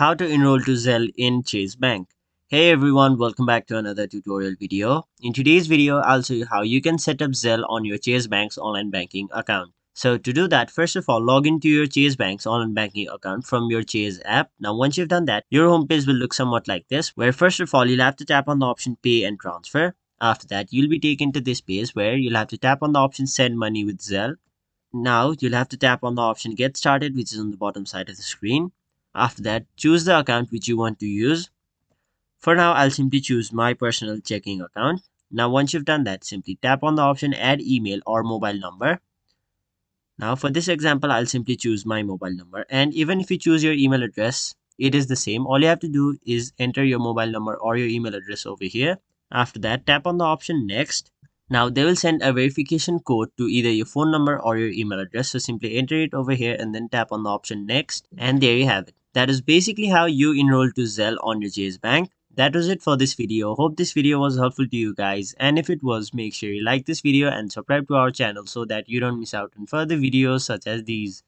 How to enroll to Zelle in Chase Bank. Hey everyone, welcome back to another tutorial video. In today's video, I'll show you how you can set up Zelle on your Chase Bank's online banking account. So to do that, first of all, log into your Chase Bank's online banking account from your Chase app. Now, once you've done that, your homepage will look somewhat like this, where first of all, you'll have to tap on the option Pay and Transfer. After that, you'll be taken to this page where you'll have to tap on the option Send Money with Zelle. Now, you'll have to tap on the option Get Started, which is on the bottom side of the screen. After that, choose the account which you want to use. For now, I'll simply choose my personal checking account. Now, once you've done that, simply tap on the option Add Email or Mobile Number. Now, for this example, I'll simply choose my mobile number. And even if you choose your email address, it is the same. All you have to do is enter your mobile number or your email address over here. After that, tap on the option Next. Now they will send a verification code to either your phone number or your email address. So simply enter it over here and then tap on the option next and there you have it. That is basically how you enroll to Zelle on your Chase Bank. That was it for this video. Hope this video was helpful to you guys and if it was make sure you like this video and subscribe to our channel so that you don't miss out on further videos such as these.